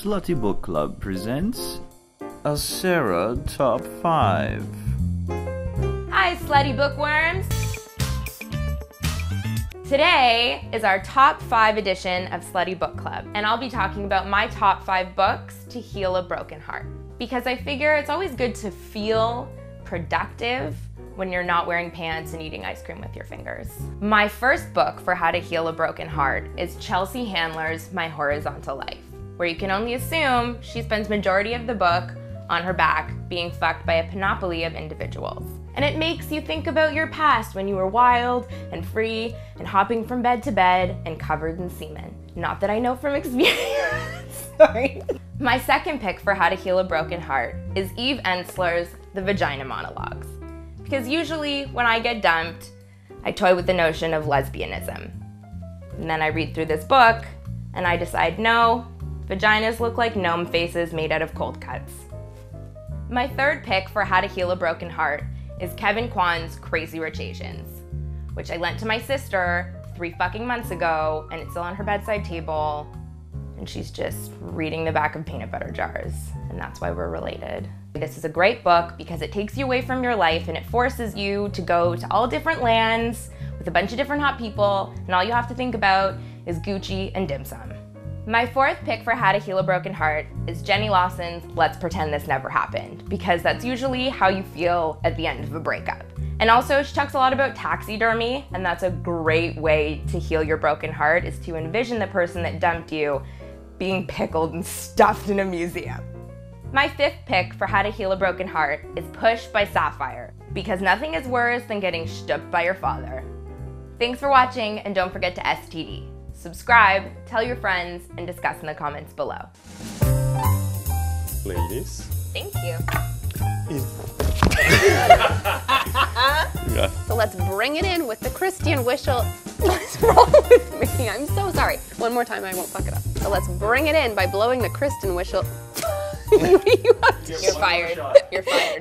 Slutty Book Club presents a Sara Top 5. Hi, slutty bookworms! Today is our top five edition of Slutty Book Club, and I'll be talking about my top five books to heal a broken heart. Because I figure it's always good to feel productive when you're not wearing pants and eating ice cream with your fingers. My first book for how to heal a broken heart is Chelsea Handler's My Horizontal Life, where you can only assume she spends majority of the book on her back being fucked by a panoply of individuals. And it makes you think about your past when you were wild and free and hopping from bed to bed and covered in semen. Not that I know from experience. Sorry. My second pick for how to heal a broken heart is Eve Ensler's The Vagina Monologues. Because usually when I get dumped, I toy with the notion of lesbianism. And then I read through this book and I decide no, vaginas look like gnome faces made out of cold cuts. My third pick for how to heal a broken heart is Kevin Kwan's Crazy Rich Asians, which I lent to my sister three fucking months ago, and it's still on her bedside table, and she's just reading the back of peanut butter jars, and that's why we're related. This is a great book because it takes you away from your life and it forces you to go to all different lands with a bunch of different hot people, and all you have to think about is Gucci and dim sum. My fourth pick for how to heal a broken heart is Jenny Lawson's Let's Pretend This Never Happened, because that's usually how you feel at the end of a breakup. And also, she talks a lot about taxidermy, and that's a great way to heal your broken heart is to envision the person that dumped you being pickled and stuffed in a museum. My fifth pick for how to heal a broken heart is Push by Sapphire, because nothing is worse than getting stooped by your father. Thanks for watching, and don't forget to STD. Subscribe, tell your friends, and discuss in the comments below. Ladies. Thank you. Yeah. So let's bring it in with the Christian whistle. What's wrong with me? I'm so sorry. One more time, I won't fuck it up. So let's bring it in by blowing the Christian whistle. you have to You're fired. You're fired.